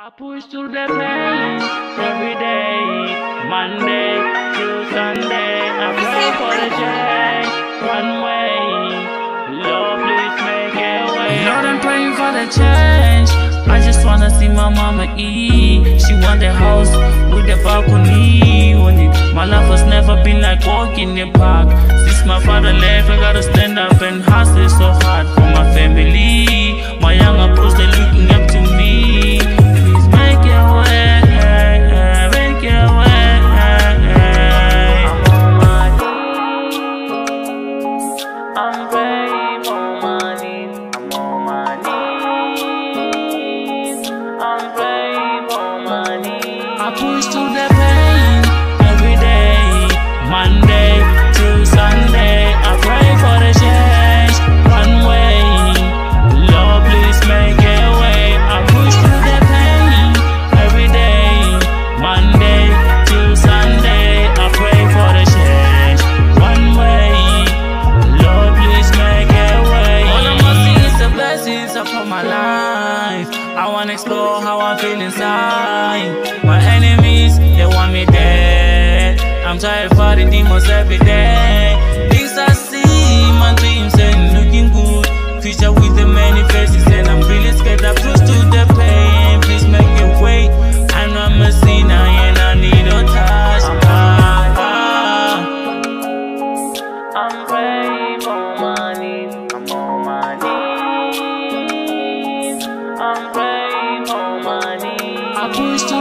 I push through the pain every day, Monday to Sunday. I pray for the change, one way. Lord, please make a way. Lord, I'm praying for the change. I just wanna see my mama eat. She want the house with the balcony on it. My life has never been like walking in the park. Since my father left, I gotta stand up and hustle so hard for my family. I push through the pain every day, Monday to Sunday. I pray for the change, one way. Lord, please make a way. I push through the pain every day, Monday to Sunday. I pray for the change, one way. Lord, please make a way. All I must is the blessings upon my life. I wanna explore how I feel inside. I'm tired fighting demons every day. Things I see, my dreams ain't looking good. Future with the many faces, and I'm really scared. I push to the pain. Please make it wait. I know I'm a sinner and I need a touch. Ah, ah. I'm praying for money. I'm on my knees. I'm praying for money. I push to